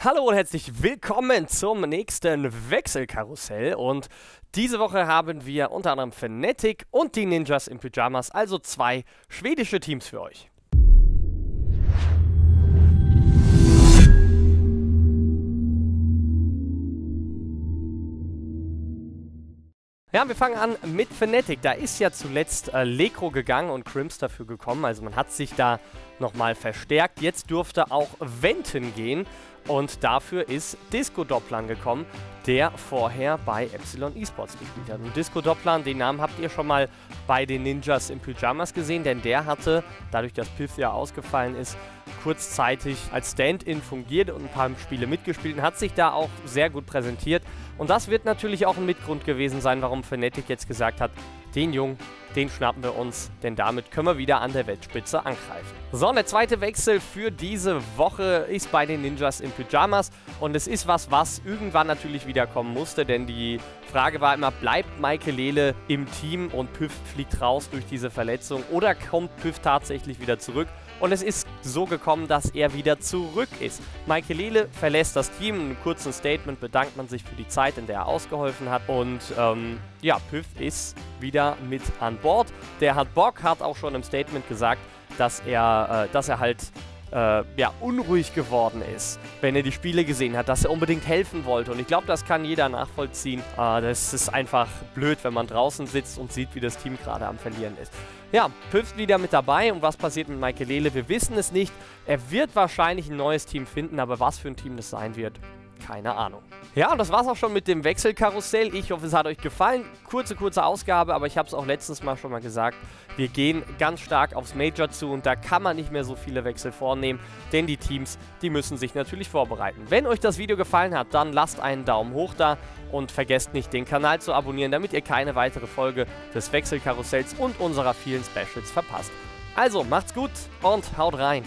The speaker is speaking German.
Hallo und herzlich willkommen zum nächsten Wechselkarussell. Und diese Woche haben wir unter anderem Fnatic und die Ninjas in Pyjamas, also zwei schwedische Teams für euch. Ja, wir fangen an mit Fnatic. Da ist ja zuletzt äh, Lekro gegangen und Crims dafür gekommen. Also man hat sich da nochmal verstärkt. Jetzt dürfte auch Venten gehen. Und dafür ist Disco Dopplan gekommen, der vorher bei Epsilon Esports gespielt hat. Und Disco Dopplan, den Namen habt ihr schon mal bei den Ninjas in Pyjamas gesehen, denn der hatte, dadurch, dass Piff ja ausgefallen ist, kurzzeitig als Stand-in fungiert und ein paar Spiele mitgespielt und hat sich da auch sehr gut präsentiert. Und das wird natürlich auch ein Mitgrund gewesen sein, warum Fnatic jetzt gesagt hat, den Jungen, den schnappen wir uns, denn damit können wir wieder an der Weltspitze angreifen. So, der zweite Wechsel für diese Woche ist bei den Ninjas in Pyjamas und es ist was, was irgendwann natürlich wieder kommen musste, denn die Frage war immer, bleibt Michael Lele im Team und Püff fliegt raus durch diese Verletzung oder kommt Püff tatsächlich wieder zurück? Und es ist so gekommen, dass er wieder zurück ist. Michael Lele verlässt das Team. In einem kurzen Statement bedankt man sich für die Zeit, in der er ausgeholfen hat. Und ähm, ja, Püff ist wieder mit an Bord. Der hat Bock, hat auch schon im Statement gesagt, dass er, äh, dass er halt äh, ja, unruhig geworden ist, wenn er die Spiele gesehen hat, dass er unbedingt helfen wollte. Und ich glaube, das kann jeder nachvollziehen. Äh, das ist einfach blöd, wenn man draußen sitzt und sieht, wie das Team gerade am Verlieren ist. Ja, Püff wieder mit dabei und was passiert mit Michael Lele? Wir wissen es nicht. Er wird wahrscheinlich ein neues Team finden, aber was für ein Team das sein wird, keine Ahnung. Ja, und das war's auch schon mit dem Wechselkarussell. Ich hoffe, es hat euch gefallen. Kurze, kurze Ausgabe, aber ich habe es auch letztes Mal schon mal gesagt. Wir gehen ganz stark aufs Major zu und da kann man nicht mehr so viele Wechsel vornehmen, denn die Teams, die müssen sich natürlich vorbereiten. Wenn euch das Video gefallen hat, dann lasst einen Daumen hoch da und vergesst nicht, den Kanal zu abonnieren, damit ihr keine weitere Folge des Wechselkarussells und unserer vielen Specials verpasst. Also, macht's gut und haut rein!